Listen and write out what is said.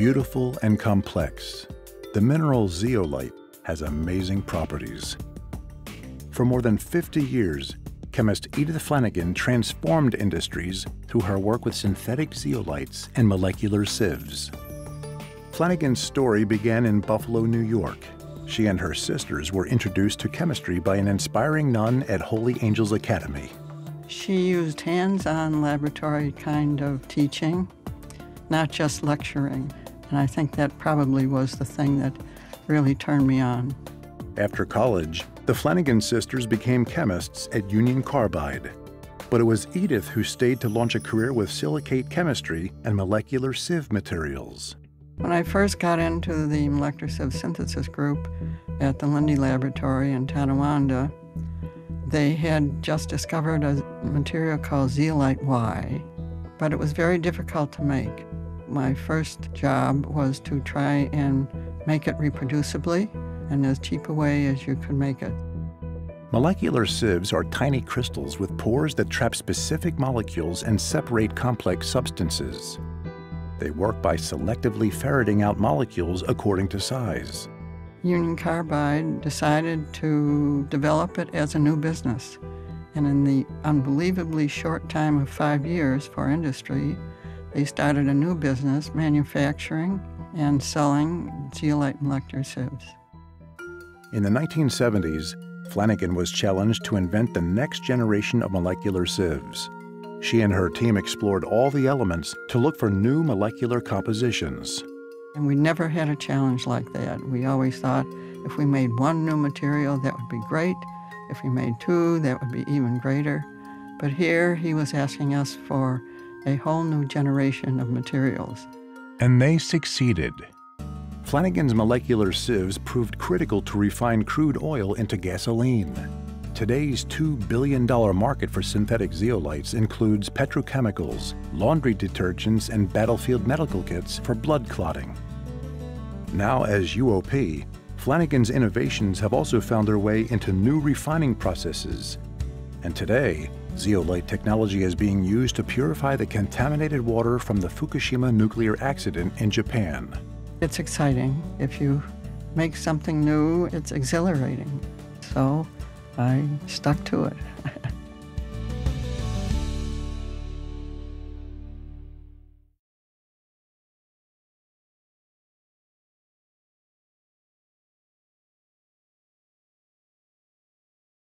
Beautiful and complex, the mineral zeolite has amazing properties. For more than 50 years, chemist Edith Flanigen transformed industries through her work with synthetic zeolites and molecular sieves. Flanigen's story began in Buffalo, New York. She and her sisters were introduced to chemistry by an inspiring nun at Holy Angels Academy. She used hands-on laboratory kind of teaching, not just lecturing. And I think that probably was the thing that really turned me on. After college, the Flanigen sisters became chemists at Union Carbide. But it was Edith who stayed to launch a career with silicate chemistry and molecular sieve materials. When I first got into the molecular sieve synthesis group at the Linde Laboratory in Tonawanda, they had just discovered a material called zeolite Y, but it was very difficult to make. My first job was to try and make it reproducibly in as cheap a way as you could make it. Molecular sieves are tiny crystals with pores that trap specific molecules and separate complex substances. They work by selectively ferreting out molecules according to size. Union Carbide decided to develop it as a new business. And in the unbelievably short time of five years for industry, they started a new business manufacturing and selling zeolite and molecular sieves. In the 1970s, Flanigen was challenged to invent the next generation of molecular sieves. She and her team explored all the elements to look for new molecular compositions. And we never had a challenge like that. We always thought if we made one new material, that would be great. If we made two, that would be even greater. But here he was asking us for a whole new generation of materials. And they succeeded. Flanigen's molecular sieves proved critical to refine crude oil into gasoline. Today's $2 billion market for synthetic zeolites includes petrochemicals, laundry detergents, and battlefield medical kits for blood clotting. Now, as UOP, Flanigen's innovations have also found their way into new refining processes. And today, zeolite technology is being used to purify the contaminated water from the Fukushima nuclear accident in Japan. It's exciting. If you make something new, it's exhilarating. So I stuck to it.